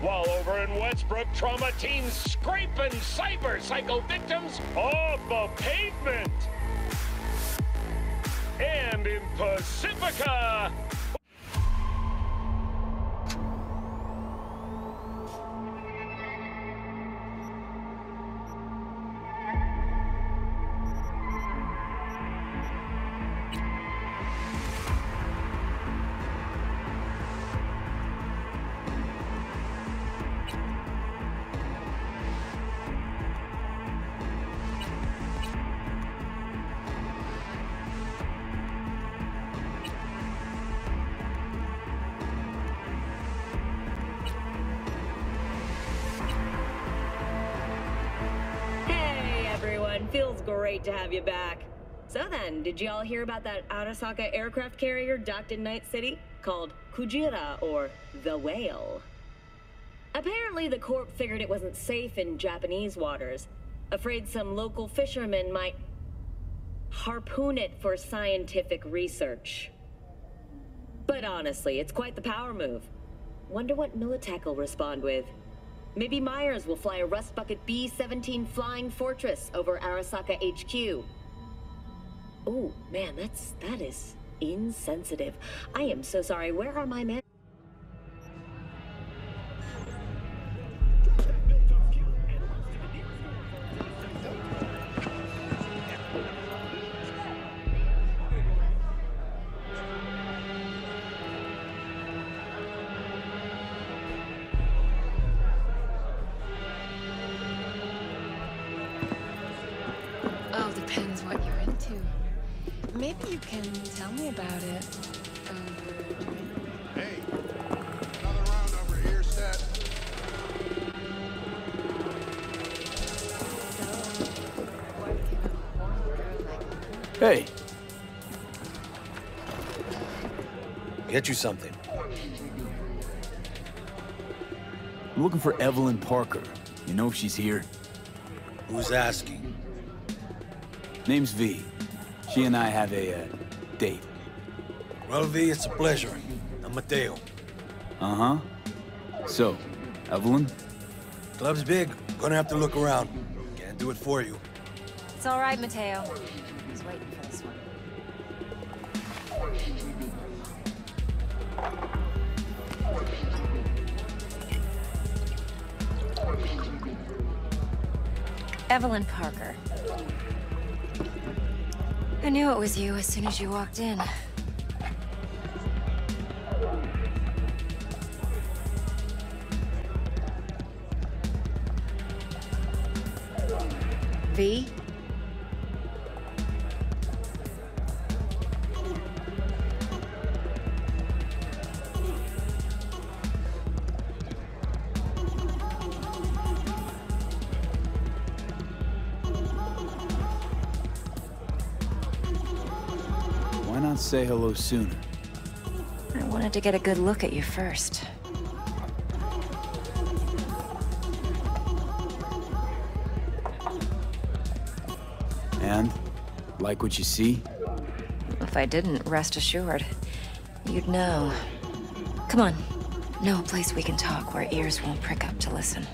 While over in Westbrook, trauma teams scraping cyber psycho victims off the pavement. And in Pacifica, feels great to have you back. So then, did y'all hear about that Arasaka aircraft carrier docked in Night City called Kujira or the Whale? Apparently, the Corp figured it wasn't safe in Japanese waters, afraid some local fishermen might harpoon it for scientific research. But honestly, it's quite the power move. Wonder what Militech will respond with. Maybe Myers will fly a Rust Bucket B-17 Flying Fortress over Arasaka HQ. Oh, man, that's... that is insensitive. I am so sorry. Where are my men? You can tell me about it. Um, Hey, another round over here set. what can a horny girl like Hey. Get you something. I'm looking for Evelyn Parker. You know if she's here? Who's asking? Name's V. She and I have a, uh, date. Well, V, it's a pleasure. I'm Mateo. Uh-huh. So, Evelyn? Club's big. Gonna have to look around. Can't do it for you. It's all right, Mateo. I was waiting for this one. Evelyn Parker. I knew it was you as soon as you walked in. V? Say hello sooner? I wanted to get a good look at you first. And? Like what you see? If I didn't, rest assured, you'd know. Come on. No place we can talk where ears won't prick up to listen.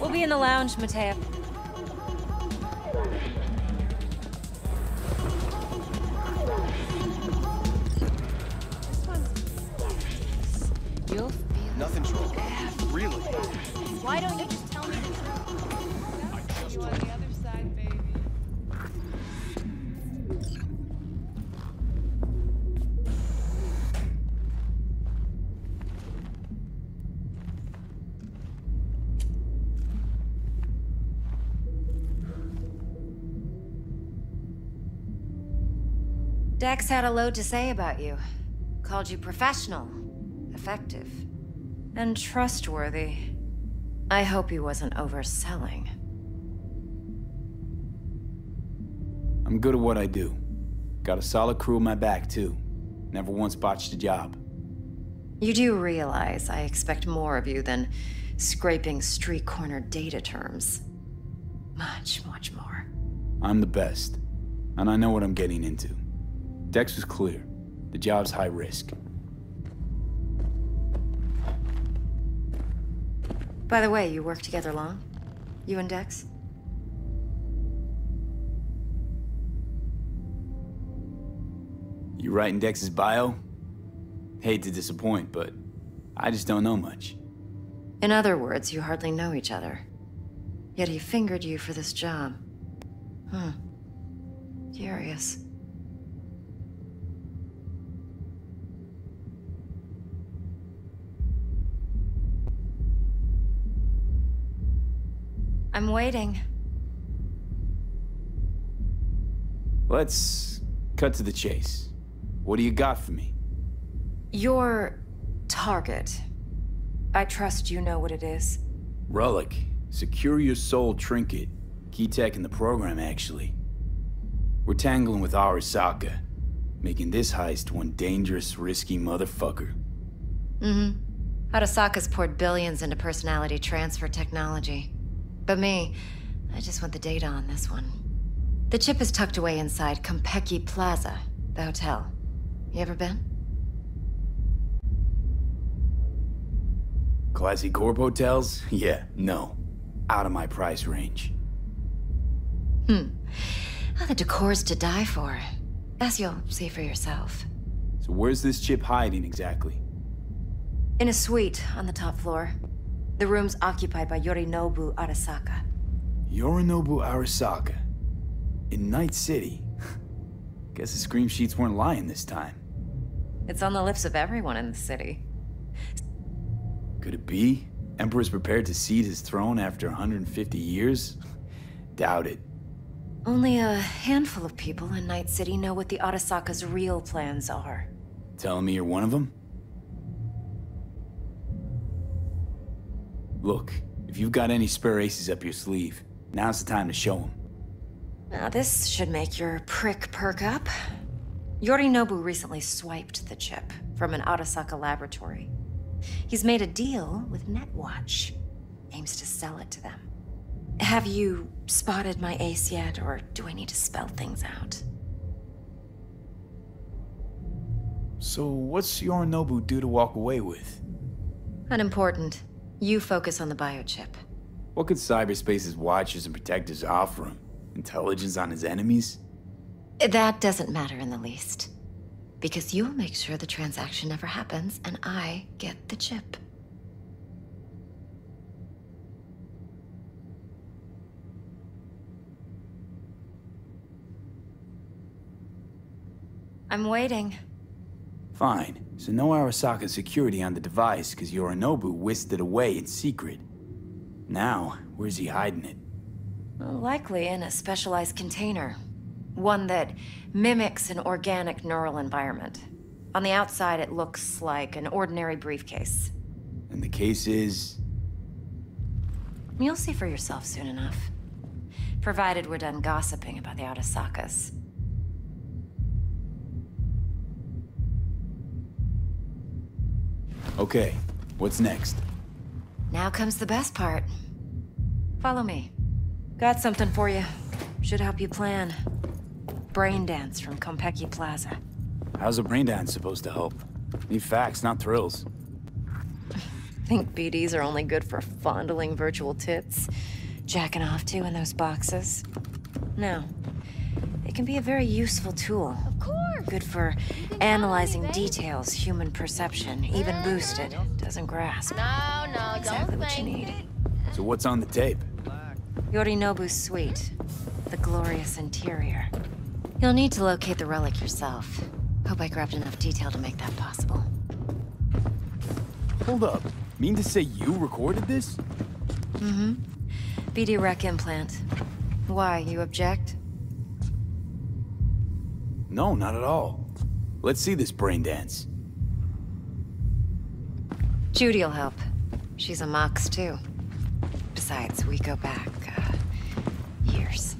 We'll be in the lounge, Mateo. You'll feel Nothing's wrong. Really? Why don't you just tell me the truth? you on the other side, baby. Dex had a load to say about you. Called you professional, effective, and trustworthy. I hope he wasn't overselling. I'm good at what I do. Got a solid crew on my back, too. Never once botched a job. You do realize I expect more of you than scraping street corner data terms. Much, much more. I'm the best. And I know what I'm getting into. Dex was clear. The job's high risk. By the way, you work together long? You and Dex? You writing Dex's bio? Hate to disappoint, but I just don't know much. In other words, you hardly know each other. Yet he fingered you for this job. Hmm. Curious. I'm waiting. Let's cut to the chase. What do you got for me? Your target. I trust you know what it is. Relic. Secure your soul trinket. Key tech in the program, actually. We're tangling with Arasaka, making this heist one dangerous, risky motherfucker. Mm-hmm. Arasaka's poured billions into personality transfer technology. But me, I just want the data on this one. The chip is tucked away inside Konpeki Plaza, the hotel. You ever been? Classy corp hotels? Yeah, no. Out of my price range. Hmm. Well, the decor's to die for. As you'll see for yourself. So where's this chip hiding exactly? In a suite on the top floor. The room's occupied by Yorinobu Arasaka. Yorinobu Arasaka? In Night City? Guess the scream sheets weren't lying this time. It's on the lips of everyone in the city. Could it be? Emperor's prepared to cede his throne after 150 years? Doubt it. Only a handful of people in Night City know what the Arasaka's real plans are. Telling me you're one of them? Look, if you've got any spare aces up your sleeve, now's the time to show them. Now this should make your prick perk up. Yorinobu recently swiped the chip from an Arasaka laboratory. He's made a deal with Netwatch. Aims to sell it to them. Have you spotted my ace yet, or do I need to spell things out? So what's Yorinobu due to walk away with? Unimportant. You focus on the biochip. What could cyberspace's watchers and protectors offer him? Intelligence on his enemies? That doesn't matter in the least. Because you'll make sure the transaction never happens, and I get the chip. I'm waiting. Fine. So no Arasaka security on the device because Yorinobu whisked it away in secret. Now, where's he hiding it? Likely in a specialized container. One that mimics an organic neural environment. On the outside, it looks like an ordinary briefcase. And the case is... You'll see for yourself soon enough. Provided we're done gossiping about the Arasakas. Okay, what's next? Now comes the best part. Follow me. Got something for you. Should help you plan. Brain dance from Konpeki Plaza. How's a brain dance supposed to help? Need facts, not thrills. Think BDs are only good for fondling virtual tits? Jacking off to in those boxes? No. It can be a very useful tool. Of course. Good for analyzing details human perception, even boosted, doesn't grasp. No, no, Exactly don't what you thank need. So what's on the tape? Yorinobu's suite. The glorious interior. You'll need to locate the relic yourself. Hope I grabbed enough detail to make that possible. Hold up. Mean to say you recorded this? Mm-hmm. BD Rec implant. Why, you object? No, not at all. Let's see this brain dance. Judy'll help. She's a Mox, too. Besides, we go back, uh, years.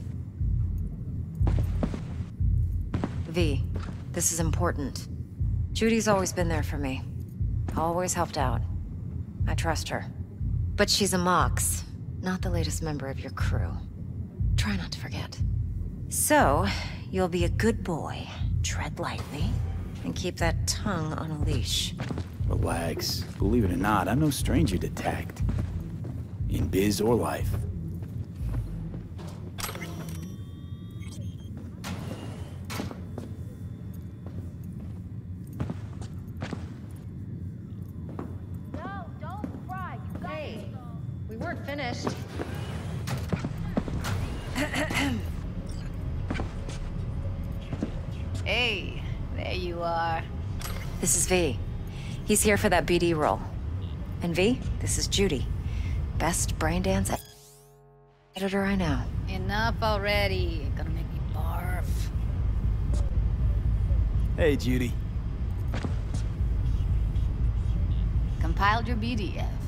V, this is important. Judy's always been there for me. Always helped out. I trust her. But she's a Mox, not the latest member of your crew. Try not to forget. So, you'll be a good boy, tread lightly, and keep that tongue on a leash. Relax. Believe it or not, I'm no stranger to tact. In biz or life. Hey, there you are. This is V. He's here for that BD role. And V, this is Judy. Best brain dance editor I know. Enough already. Gonna make me barf. Hey, Judy. Compiled your BDF.